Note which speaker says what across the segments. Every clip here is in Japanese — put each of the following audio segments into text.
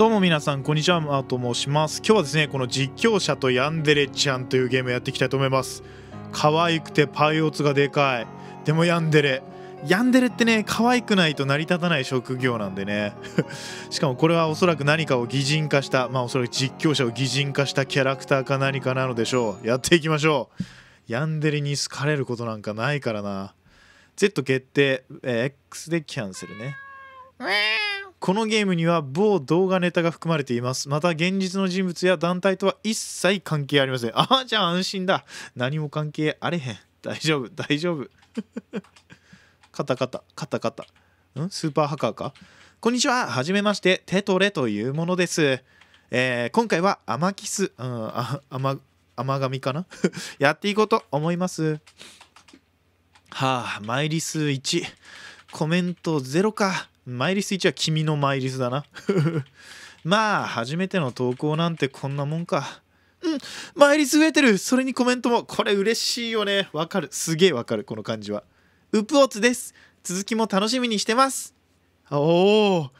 Speaker 1: どうも皆さんこんにちはマーと申します。今日はですねこの実況者とヤンデレちゃんというゲームをやっていきたいと思います。可愛くてパイオツがでかい。でもヤンデレ。ヤンデレってね可愛くないと成り立たない職業なんでね。しかもこれはおそらく何かを擬人化したまあおそらく実況者を擬人化したキャラクターか何かなのでしょう。やっていきましょう。ヤンデレに好かれることなんかないからな。Z 決定、えー X でキャンセルね。このゲームには某動画ネタが含まれています。また現実の人物や団体とは一切関係ありません。ああ、じゃあ安心だ。何も関係あれへん。大丈夫、大丈夫。カタカタ、カタカタ。ん？スーパーハカーか？こんにちは。はじめまして、テトレというものです。えー今回はアマキス、うん、あ甘甘神かな？やっていこうと思います。はあ、マイリス1。コメント0か。マイリス1は君のマイリスだな。まあ、初めての投稿なんてこんなもんか。うん、マイリス増えてる。それにコメントも。これ嬉しいよね。わかる。すげえわかる。この感じは。ウプオツです。続きも楽しみにしてます。おお、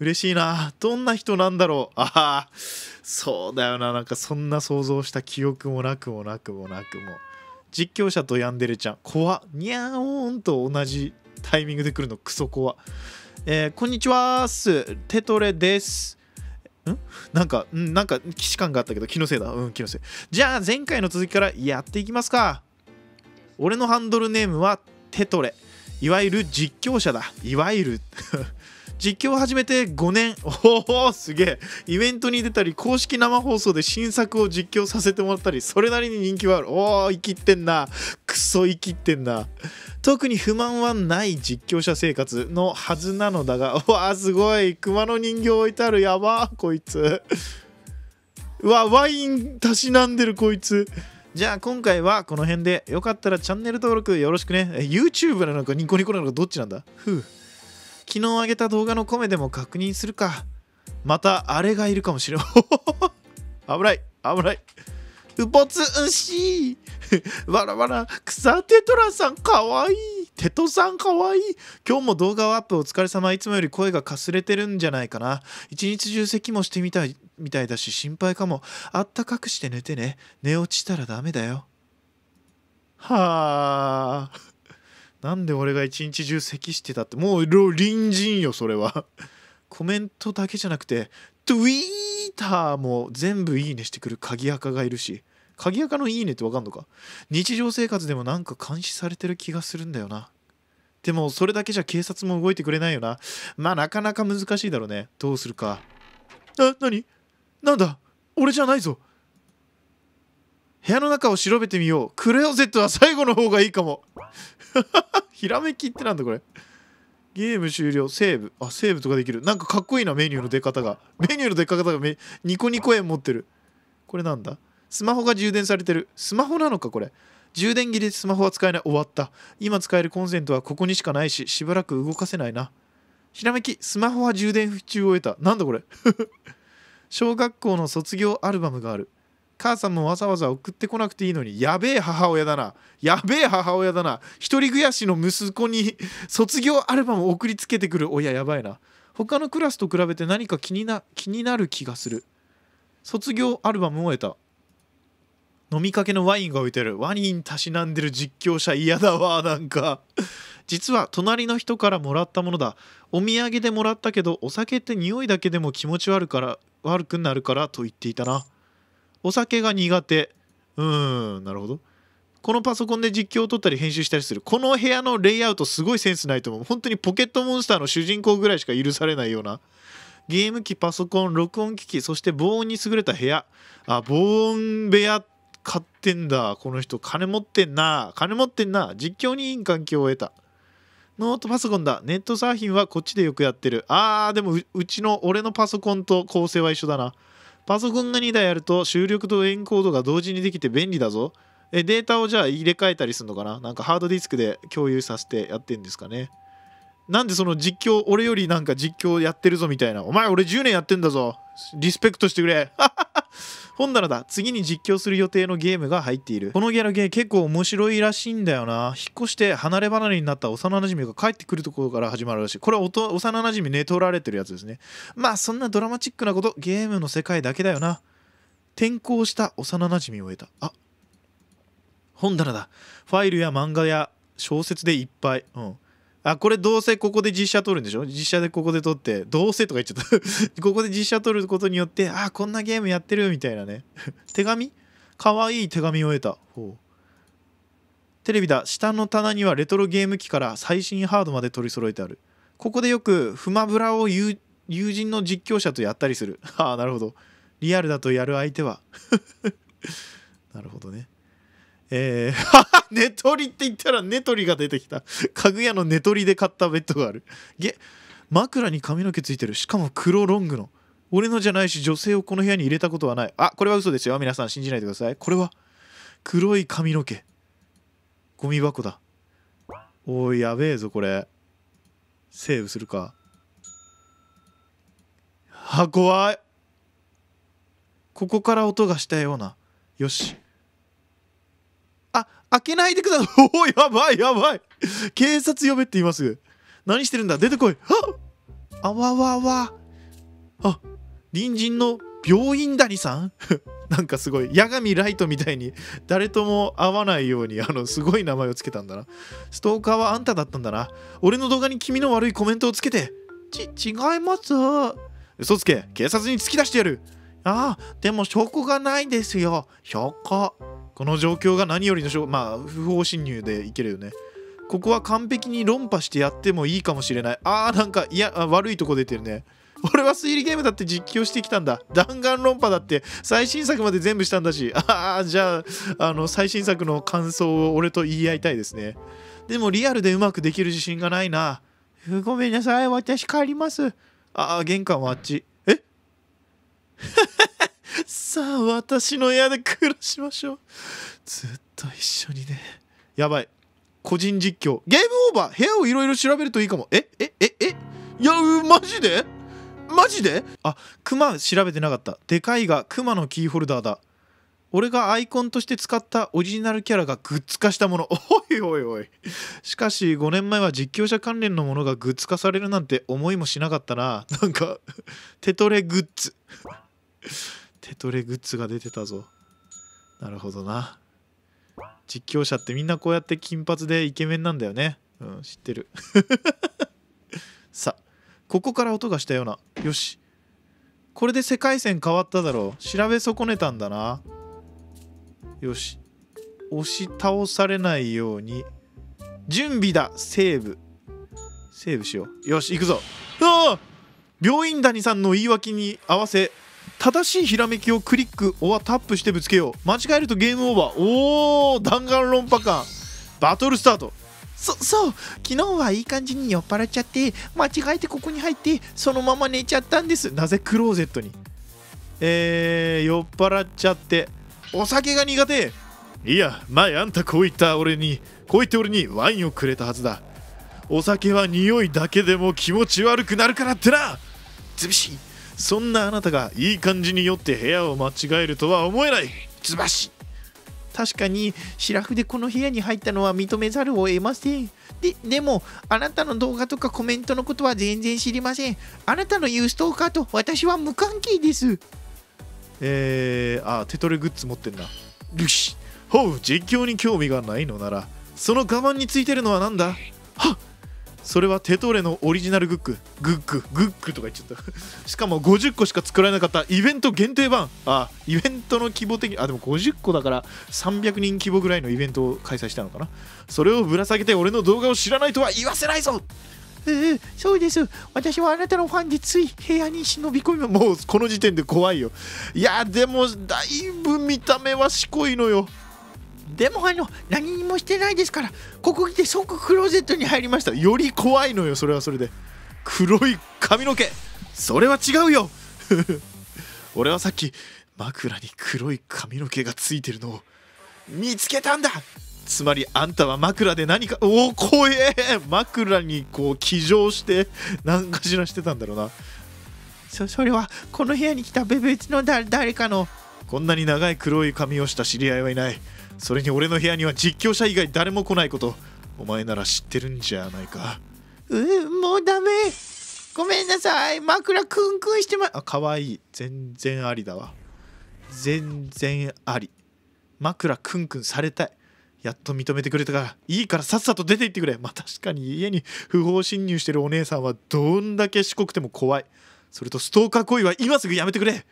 Speaker 1: 嬉しいな。どんな人なんだろう。ああ、そうだよな。なんかそんな想像した記憶もなくもなくもなくも。実況者とヤンデレちゃん。怖っ。にゃーおーんと同じタイミングで来るのクソ怖っ。えーこんにちはす。テトレです。ん？なんか、んなんか、既視感があったけど、気のせいだ。うん、気のせい。じゃあ、前回の続きからやっていきますか。俺のハンドルネームはテトレ。いわゆる実況者だ。いわゆる。実況を始めて5年。おお、すげえ。イベントに出たり、公式生放送で新作を実況させてもらったり、それなりに人気はある。おお、生きってんな。クソ生きってんな。特に不満はない実況者生活のはずなのだが、うわーすごい。熊の人形置いてある。やばーこいつ。うわ、ワインたしなんでるこいつ。じゃあ今回はこの辺でよかったらチャンネル登録よろしくね。YouTube なのかニコニコなのかどっちなんだ？ふう。昨日上げた動画のコメでも確認するか。またあれがいるかもしれん。危ない危ない。うぽつんしい。わらわら、草テトラさんかわいい。テトさんかわいい。今日も動画をアップお疲れ様。いつもより声がかすれてるんじゃないかな。一日中咳もしてみたいみたいだし心配かも。あったかくして寝てね。寝落ちたらダメだよ。はあ。なんで俺が一日中咳してたって。もう隣人よそれは。コメントだけじゃなくて Twitter も全部いいねしてくる鍵垢がいるし。鍵垢のいいねってわかんのか？日常生活でもなんか監視されてる気がするんだよな。でもそれだけじゃ警察も動いてくれないよな。まあなかなか難しいだろうね。どうするか。あ何？なんだ？俺じゃないぞ。部屋の中を調べてみよう。クレオゼットは最後の方がいいかも。ひらめきってなんだこれ。ゲーム終了。セーブ。あセーブとかできる。なんかかっこいいなメニューの出方が。メニューの出方がめニコニコ円持ってる。これなんだ？スマホが充電されてる。スマホなのかこれ？充電切れでスマホは使えない。終わった。今使えるコンセントはここにしかないししばらく動かせないな。ひらめき。スマホは充電中を得た。なんだこれ？小学校の卒業アルバムがある。母さんもわざわざ送ってこなくていいのにやべえ母親だな。やべえ母親だな。一人暮らしの息子に卒業アルバムを送りつけてくる親やばいな。他のクラスと比べて何か気にな気になる気がする。卒業アルバムを得た。飲みかけのワインが置いてる。ワインたしなんでる実況者嫌だわなんか。実は隣の人からもらったものだ。お土産でもらったけどお酒って匂いだけでも気持ち悪から悪くなるからと言っていたな。お酒が苦手。うーんなるほど。このパソコンで実況を撮ったり編集したりする。この部屋のレイアウトすごいセンスないと思う。本当にポケットモンスターの主人公ぐらいしか許されないような。ゲーム機パソコン録音機器そして防音に優れた部屋。あ防音部屋買ってんだ。この人金持ってんな。金持ってんな。実況にいい環境を得た。ノートパソコンだ。ネットサーフィンはこっちでよくやってる。あーでもうちの俺のパソコンと構成は一緒だな。パソコンが2台あると収録とエンコードが同時にできて便利だぞ。えデータをじゃあ入れ替えたりするのかな？なんかハードディスクで共有させてやってんですかね。なんでその実況俺よりなんか実況やってるぞみたいな。お前俺10年やってんだぞ。リスペクトしてくれ。本棚だ。次に実況する予定のゲームが入っている。このギャラゲー結構面白いらしいんだよな。引っ越して離れ離れになった幼馴染が帰ってくるところから始まるらしい。これはおと幼馴染寝取られてるやつですね。まあそんなドラマチックなことゲームの世界だけだよな。転校した幼馴染を得た。あ本棚だ。ファイルや漫画や小説でいっぱい。うん。あこれどうせここで実写撮るんでしょ？実写でここで撮ってどうせとか言っちゃった。ここで実写撮ることによってあこんなゲームやってるみたいなね。手紙？かわいい手紙を得た。ほう。テレビだ。下の棚にはレトロゲーム機から最新ハードまで取り揃えてある。ここでよくフマブラを友友人の実況者とやったりする。ああなるほど。リアルだとやる相手は。なるほどね。えー、ネトリって言ったらネトリが出てきた。家具屋のネトリで買ったベッドがある。げ枕に髪の毛ついてる。しかも黒ロングの。俺のじゃないし女性をこの部屋に入れたことはない。あこれは嘘ですよ。皆さん信じないでください。これは黒い髪の毛。ゴミ箱だ。おいやべえぞこれ。セーブするか。あ怖い。ここから音がしたような。よし。あ開けないでください。おおやばいやばい。警察呼べって言います。何してるんだ？出てこい。ああわわわ。あ隣人の病院谷さん？なんかすごい。八神ライトみたいに誰とも会わないようにあのすごい名前をつけたんだな。ストーカーはあんただったんだな。俺の動画に君の悪いコメントをつけて。ち違います。嘘つけ。警察に突き出してやる。ああでも証拠がないですよ。証拠。この状況が何よりの証まあ不法侵入でいけるよね。ここは完璧に論破してやってもいいかもしれない。あーなんかいや悪いとこ出てるね。俺は推理ゲームだって実況してきたんだ。弾丸論破だって最新作まで全部したんだし。ああじゃああの最新作の感想を俺と言い合いたいですね。でもリアルでうまくできる自信がないな。ごめんなさい。私帰ります。ああ玄関はあっち。え？さあ私の部屋で暮らしましょう。ずっと一緒にね。やばい。個人実況。ゲームオーバー？部屋をいろいろ調べるといいかも。ええええ？いやマジで？マジで？あクマ調べてなかった。でかいがクマのキーホルダーだ。俺がアイコンとして使ったオリジナルキャラがグッズ化したもの。おいおいおい。しかし5年前は実況者関連のものがグッズ化されるなんて思いもしなかったな。なんかテトレグッズ。テトレグッズが出てたぞ。なるほどな。実況者ってみんなこうやって金髪でイケメンなんだよね。うん知ってる。さここから音がしたような。よし。これで世界線変わっただろう。調べ損ねたんだな。よし。押し倒されないように。準備だセーブ。セーブしよう。よし行くぞ。ああ!病院谷さんの言い訳に合わせ。正しいひらめきをクリックオアタップしてぶつけよう。間違えるとゲームオーバー。おお弾丸論破感。バトルスタート。そそう。昨日はいい感じに酔っ払っちゃって間違えてここに入ってそのまま寝ちゃったんです。なぜクローゼットに？えー、酔っ払っちゃって。お酒が苦手。いや前あんたこう言った俺にこう言って俺にワインをくれたはずだ。お酒は匂いだけでも気持ち悪くなるからってな。つぶしそんなあなたがいい感じに酔って部屋を間違えるとは思えない。つばし確かにシラフでこの部屋に入ったのは認めざるを得ません。ででもあなたの動画とかコメントのことは全然知りません。あなたの言うストーカーと私は無関係です。えー、あテトレグッズ持ってんな。よし。ほう実況に興味がないのならそのカバンについてるのは何だ？はっそれはテトレのオリジナルグック。グック。グックとか言っちゃった。しかも50個しか作られなかったイベント限定版。あイベントの規模的にあでも50個だから300人規模ぐらいのイベントを開催したのかな。それをぶら下げて俺の動画を知らないとは言わせないぞ。ええそうです。私はあなたのファンでつい部屋に忍び込みもうこの時点で怖いよ。いやでもだいぶ見た目はしこいのよでもあの何にもしてないですからここ来て即クローゼットに入りました。より怖いのよそれはそれで。黒い髪の毛。それは違うよ。俺はさっき枕に黒い髪の毛がついてるのを見つけたんだ。つまりあんたは枕で何かおお怖え枕にこう騎乗して何かしらしてたんだろうな。そそれはこの部屋に来た別の誰かの。こんなに長い黒い髪をした知り合いはいない。それに俺の部屋には実況者以外誰も来ないことお前なら知ってるんじゃないか。
Speaker 2: うもうダメ。ごめんなさい。枕クンクンしてま
Speaker 1: あかわいい。全然ありだわ。全然あり。枕クンクンされたい。やっと認めてくれたから。いいからさっさと出て行ってくれ。まあ確かに家に不法侵入してるお姉さんはどんだけしこくても怖い。それとストーカー行為は今すぐやめてくれ。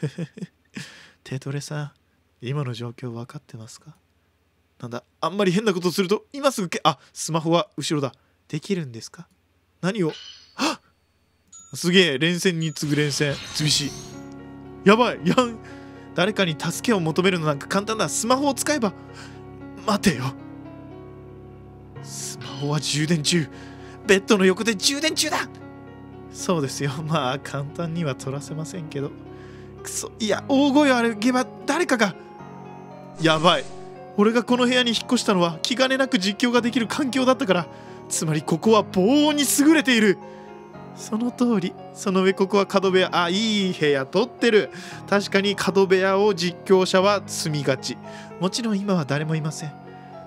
Speaker 1: テトレさん。今の状況分かってますか？なんだあんまり変なことすると今すぐけあスマホは後ろだ。できるんですか？何を？あすげえ連戦に次ぐ連戦。厳しい。やばいやん。誰かに助けを求めるのなんか簡単だ。スマホを使えば。待てよ。スマホは充電中。ベッドの横で充電中だ。そうですよ。まあ簡単には取らせませんけど。くそいや大声を上げば誰かがやばい。俺がこの部屋に引っ越したのは気兼ねなく実況ができる環境だったから。つまりここは防音に優れている。その通り。その上ここは角部屋。あいい部屋取ってる。確かに角部屋を実況者は住みがち。もちろん今は誰もいません。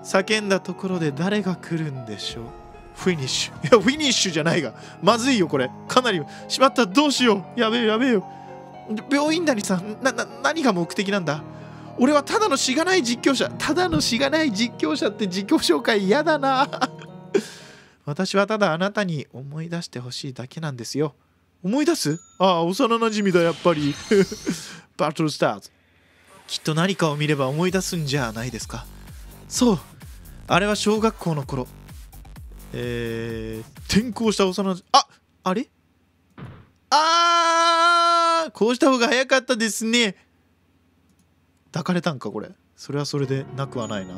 Speaker 1: 叫んだところで誰が来るんでしょう。フィニッシュ。いやフィニッシュじゃないが。まずいよこれ。かなり。しまった。どうしよう。やべえやべえよ。病院谷さんなな何が目的なんだ？俺はただのしがない実況者ただのしがない実況者って実況紹介嫌だな。私はただあなたに思い出してほしいだけなんですよ。思い出す？ああ幼なじみだやっぱり。バトルスターズ。きっと何かを見れば思い出すんじゃないですか。そう。あれは小学校の頃。えー、転校した幼なじああれ？あーこうした方が早かったですね。抱かれたんかこれ？それはそれでなくはないな。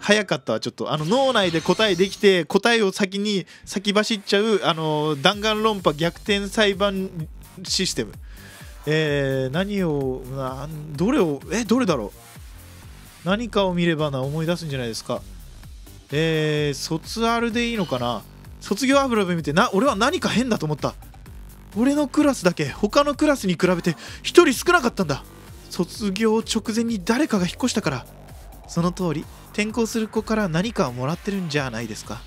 Speaker 1: 早かったわちょっと。あの脳内で答えできて答えを先に先走っちゃうあの弾丸論破逆転裁判システム。えー、何をなどれをえどれだろう？何かを見ればな思い出すんじゃないですか。えー、卒アルでいいのかな？卒業アブラブ見てな俺は何か変だと思った。俺のクラスだけ他のクラスに比べて1人少なかったんだ。卒業直前に誰かが引っ越したからその通り転校する子から何かをもらってるんじゃないですか。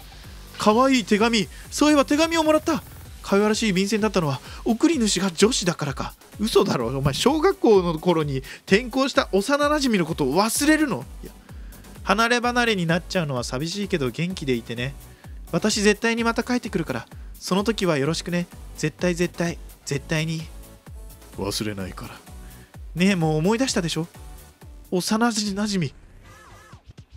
Speaker 1: 可愛い手紙そういえば手紙をもらった。かわらしい便箋だったのは送り主が女子だからか。嘘だろお前小学校の頃に転校した幼なじみのことを忘れるの？いや離れ離れになっちゃうのは寂しいけど元気でいてね。私絶対にまた帰ってくるから。その時はよろしくね。絶対絶対絶対に。忘れないから。ねえもう思い出したでしょ？幼なじみ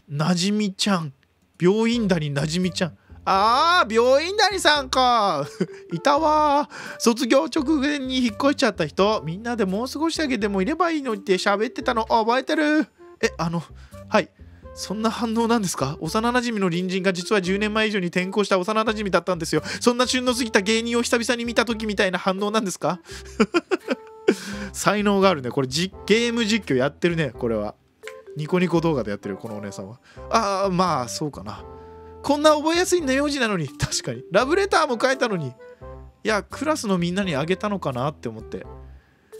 Speaker 1: なじみちゃん。病院だになじみちゃん。あー病院谷さんか。いたわ卒業直前に引っ越しちゃった人。みんなでもう少しだけでもいればいいのって喋ってたの。覚えてる。えあのはい。そんな反応なんですか？幼なじみの隣人が実は10年前以上に転校した幼なじみだったんですよ。そんな旬の過ぎた芸人を久々に見た時みたいな反応なんですか？才能があるね。これじゲーム実況やってるねこれは。ニコニコ動画でやってるこのお姉さんは。ああまあそうかな。こんな覚えやすい名字なのに。確かに。ラブレターも書いたのに。いやクラスのみんなにあげたのかなって思って。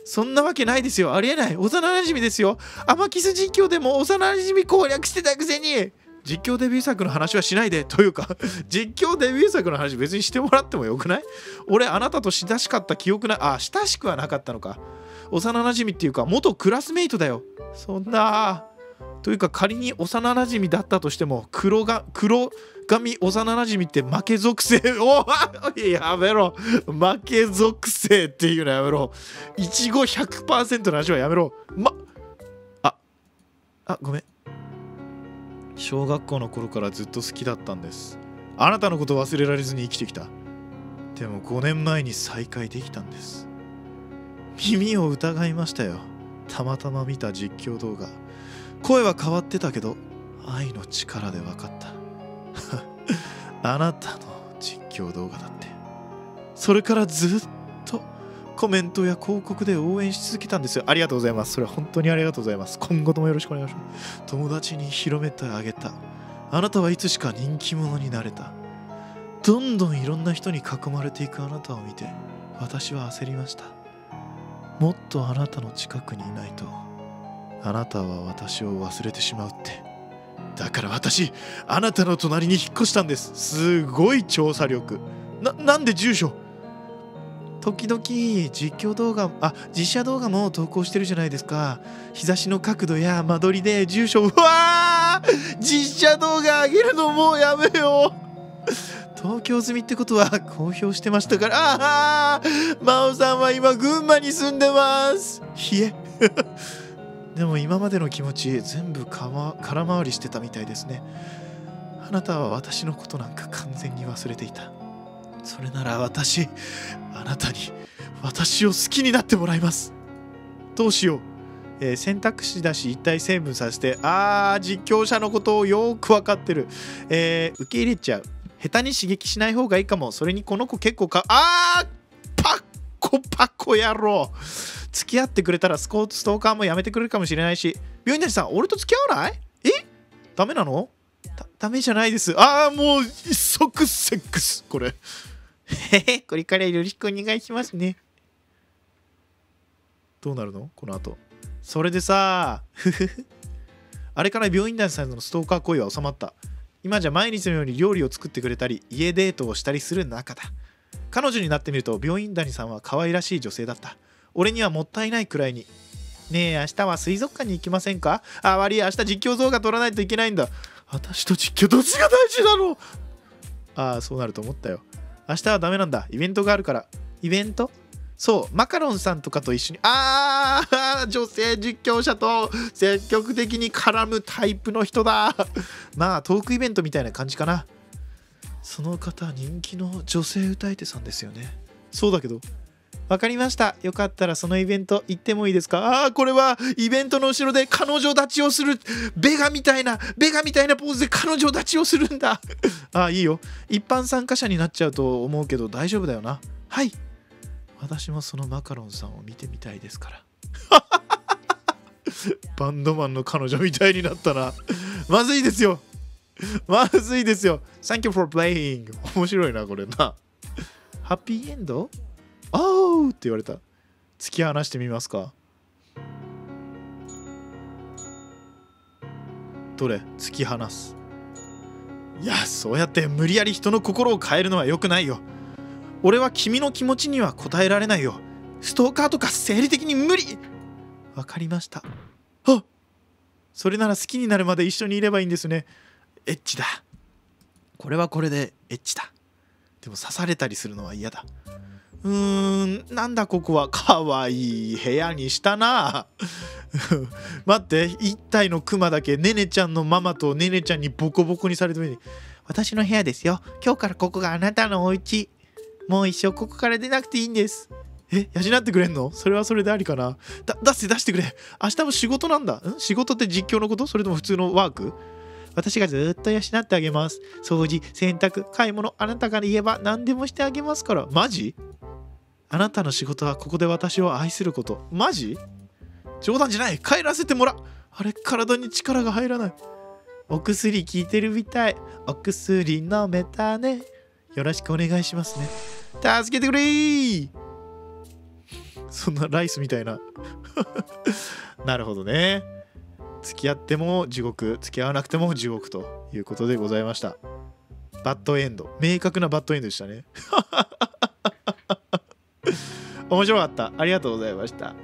Speaker 1: そんなわけないですよ。ありえない。幼なじみですよ。アマキス実況でも幼なじみ攻略してたくせに。実況デビュー作の話はしないでというか 実況デビュー作の話別にしてもらってもよくない？俺あなたと親しかった記憶ないあ親しくはなかったのか。幼なじみっていうか元クラスメイトだよ。そんなというか仮に幼なじみだったとしても黒が黒髪幼なじみって負け属性。おやめろ。負け属性っていうのやめろ。いちご100%の話はやめろ。まああごめん。小学校の頃からずっと好きだったんです。あなたのこと忘れられずに生きてきた。でも5年前に再会できたんです。耳を疑いましたよ。たまたま見た実況動画。声は変わってたけど愛の力で分かった。あなたの実況動画だって。それからずっとコメントや広告で応援し続けたんですよ。ありがとうございます。それは本当にありがとうございます。今後ともよろしくお願いします。友達に広めてあげた。あなたはいつしか人気者になれた。どんどんいろんな人に囲まれていくあなたを見て私は焦りました。もっとあなたの近くにいないとあなたは私を忘れてしまうって。だから私あなたの隣に引っ越したんです。すごい調査力。ななんで住所時々実況動画あ実写動画も投稿してるじゃないですか。日差しの角度や間取りで住所うわー！実写動画上げるのもうやめよう。東京済みってことは公表してましたから。ああ真央さんは今群馬に住んでます。ひえ。でも今までの気持ち全部か、ま、空回りしてたみたいですね。あなたは私のことなんか完全に忘れていた。それなら私あなたに私を好きになってもらいます。どうしよう、えー選択肢だし一体成分させてあー実況者のことをよく分かってる、えー受け入れちゃう。下手に刺激しない方がいいかも。それにこの子結構かあーパッコパッコ野郎。付き合ってくれたらスコーツストーカーもやめてくれるかもしれないし。病院なりさん俺と付き合わない？え？ダメなの？ダメじゃないです。ああもう即セックスこれ。これからよろしくお願いしますね。どうなるの？この後。それでさふふふあれから病院団さんのストーカー行為は収まった。今じゃ毎日のように料理を作ってくれたり家デートをしたりする仲だ。彼女になってみると病院谷さんは可愛らしい女性だった。俺にはもったいないくらいに。ねえ明日は水族館に行きませんか？あ悪い。明日実況動画撮らないといけないんだ。私と実況どっちが大事なのああそうなると思ったよ。明日はダメなんだ。イベントがあるから。イベント？そう。マカロンさんとかと一緒に。ああ女性実況者と積極的に絡むタイプの人だ。まあトークイベントみたいな感じかな。その方人気の女性歌い手さんですよね。そうだけどわかりました。よかったらそのイベント行ってもいいですか？ああこれはイベントの後ろで彼女立ちをするベガみたいなベガみたいなポーズで彼女立ちをするんだ。ああいいよ。一般参加者になっちゃうと思うけど大丈夫だよな。はい。私もそのマカロンさんを見てみたいですから。バンドマンの彼女みたいになったな。まずいですよ。まずいですよ。Thank you for playing 面白いなこれな。ハッピーエンド？おーって言われた。突き放してみますか。どれ？突き放す。いやそうやって無理やり人の心を変えるのは良くないよ。俺は君の気持ちには応えられないよ。ストーカーとか生理的に無理。わかりました。あそれなら好きになるまで一緒にいればいいんですね。エッチだ。これはこれでエッチだ。でも刺されたりするのは嫌だ。うーんなんだここは。かわいい部屋にしたな。待って一体のクマだけねねちゃんのママとねねちゃんにボコボコにされてる私の部屋ですよ。今日からここがあなたのお家。もう一生ここから出なくていいんです。え養ってくれんの？それはそれでありかな。だ出して出してくれ。明日も仕事なんだ。ん？仕事って実況のこと？それとも普通のワーク？私がずっと養ってあげます。掃除洗濯買い物あなたが言えば何でもしてあげますから。マジ？あなたの仕事はここで私を愛すること。マジ？冗談じゃない。帰らせてもらう。あれ体に力が入らない。お薬効いてるみたい。お薬飲めたね。よろしくお願いしますね。助けてくれー。そんなライスみたいな。なるほどね。付き合っても地獄。付き合わなくても地獄ということでございました。バッドエンド。明確なバッドエンドでしたね。面白かった。ありがとうございました。